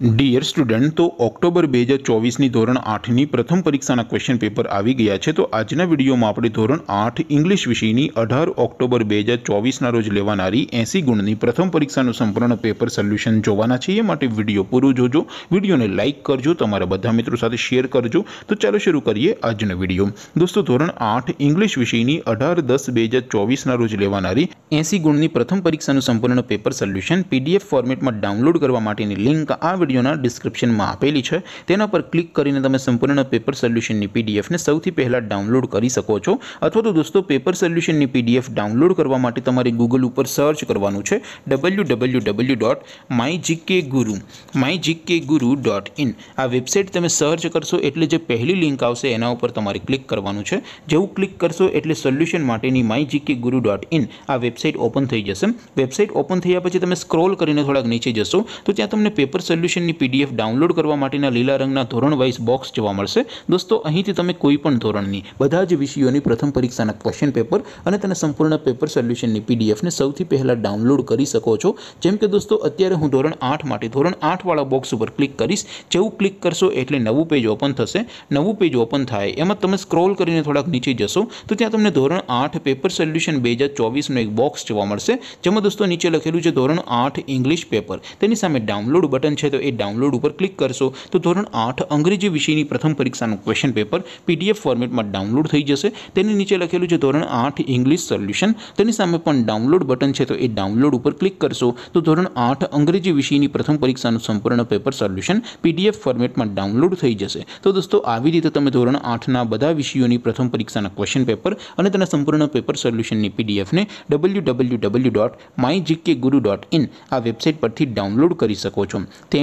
dear student તો October બે હજાર ચોવીસની ધોરણ આઠની પ્રથમ પરીક્ષાના ક્વેશ્ચન પેપર આવી ગયા છે તો આજના વિડીયોમાં આપણે ધોરણ આઠ ઇંગ્લિશ વિષયની અઢાર ઓક્ટોબર બે હજાર ચોવીસના રોજ લેવાનારી એંસી ગુણની પ્રથમ પરીક્ષાનું સંપૂર્ણ પેપર સોલ્યુશન જોવાના છે એ માટે વિડીયો પૂરો જોજો વિડીયોને લાઇક કરજો તમારા બધા મિત્રો સાથે શેર કરજો તો ચાલો શરૂ કરીએ આજનો વિડીયો દોસ્તો ધોરણ આઠ ઇંગ્લિશ વિષયની અઢાર દસ બે હજાર ચોવીસના રોજ લેવાનારી એંસી ગુણની પ્રથમ પરીક્ષાનું સંપૂર્ણ પેપર સોલ્યુશન પીડીએફ ફોર્મેટમાં ડાઉનલોડ કરવા માટેની લિંક આ વિડીયોના ડિસ્ક્રિપ્શનમાં આપેલી છે તેના પર ક્લિક કરીને તમે સંપૂર્ણ પેપર સોલ્યુશનની પીડીએફને સૌથી પહેલાં ડાઉનલોડ કરી શકો છો અથવા તો દોસ્તો પેપર સોલ્યુશનની પીડીએફ ડાઉનલોડ કરવા માટે તમારે ગૂગલ ઉપર સર્ચ કરવાનું છે W W W dot my GK Guru my GK Guru dot in આ વેબસાઇટ તમે સર્ચ કરશો એટલે જે પહેલી લિંક આવશે એના ઉપર તમારે ક્લિક કરવાનું છે જેવું ક્લિક કરશો એટલે સોલ્યુશન માટેની my GK Guru dot in આ વેબસાઇટ ઓપન થઈ જશે વેબસાઇટ ઓપન થયા પછી તમે સ્ક્રોલ કરીને થોડાક નીચે જશો તો ત્યાં તમને પેપર સોલ્યુશનની પીડીએફ ડાઉનલોડ કરવા માટેના લીલા રંગના ધોરણ વાઇઝ બોક્સ જોવા મળશે દોસ્તો અહીંથી તમે કોઈ પણ ધોરણની બધા જ વિષયોની પ્રથમ પરીક્ષાના ક્વેશ્ચન પેપર અને તેના સંપૂર્ણ પેપર સોલ્યુશનની પીડીએફને સૌથી પહેલાં ડાઉનલોડ કરી શકો છો જેમ કે દોસ્તો અત્યારે હું ધોરણ આઠ માટે ધોરણ આઠવાળા બોક્સ ઉપર ક્લિક કરીશ જેવું ક્લિક કરશો એટલે નવું પેજ ઓપન થશે નવું પેજ ઓપન થાય એમાં તમે સ્ક્રોલ કરીને થોડાક નીચે જશો તો ત્યાં તમને ધોરણ આઠ પેપર સોલ્યુશન બે હજાર ચોવીસનો એક બોક્સ જોવા મળશે જેમાં દોસ્તો નીચે લખેલું છે ધોરણ આઠ ઇંગ્લિશ પેપર તેની સામે ડાઉનલોડ બટન છે તો એ ડાઉનલોડ ઉપર ક્લિક કરશો તો ધોરણ આઠ અંગ્રેજી વિષયની પ્રથમ પરીક્ષાનું ક્વેશ્ચન પેપર પીડીએફ ફોર્મેટમાં ડાઉનલોડ થઈ જશે તેની નીચે લખેલું છે ધોરણ આઠ ઇંગ્લિશ સોલ્યુશન તેની સામે પણ ડાઉનલોડ બટન છે તો એ ડાઉનલોડ ઉપર ક્લિક કરશો તો ધોરણ આઠ અંગ્રેજી વિષયની પ્રથમ પરીક્ષાનું સંપૂર્ણ પેપર સોલ્યુશન પીડીએફ ફોર્મેટમાં ડાઉનલોડ થઈ જશે તો દોસ્તો આવી રીતે તમે ધોરણ આઠના બધા વિષયોની પ્રથમ પરીક્ષાના ક્વેશ્ચન પેપર અને તેના સંપૂર્ણ પેપર સોલ્યુશનની પીડીએફને W W W dot my GK Guru dot in આ વેબસાઇટ પરથી ડાઉનલોડ કરી શકો છો